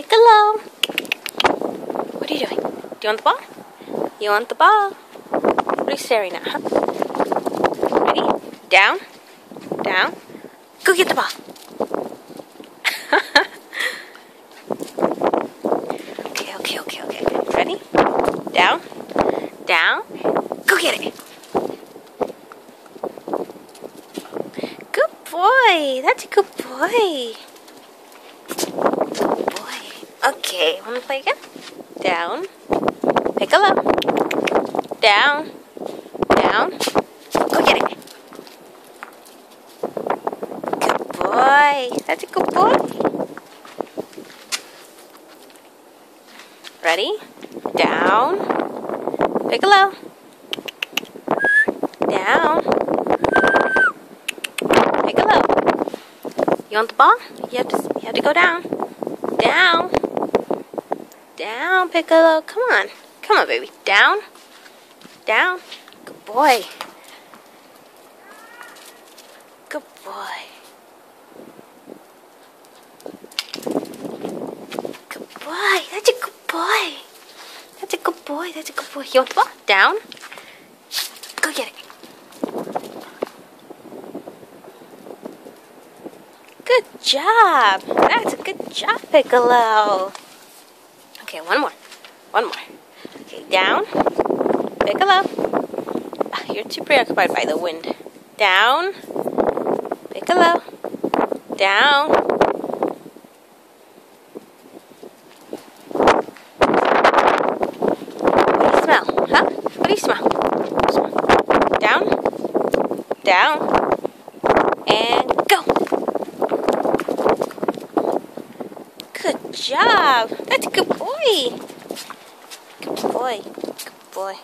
Piccolo. What are you doing? Do you want the ball? You want the ball? What are you staring at, huh? Ready? Down. Down. Go get the ball. okay, okay, okay, okay. Ready? Down. Down. Go get it. Good boy. That's a good boy. Okay, wanna play again? Down. Piccolo. Down. Down. Go get it. Good boy. That's a good boy. Ready? Down. Piccolo. Down. Piccolo. You want the ball? You have to, you have to go down. Down. Down, Piccolo. Come on. Come on, baby. Down. Down. Good boy. Good boy. Good boy. That's a good boy. That's a good boy. That's a good boy. You want the ball? Down. Go get it. Good job. That's a good job, Piccolo. Okay, one more. One more. Okay, down. pick Piccolo. Ah, you're too preoccupied by the wind. Down. Piccolo. Down. What do you smell? Huh? What do you smell? Down. Down. And go. Good job. That's a good boy. Good boy. Good boy.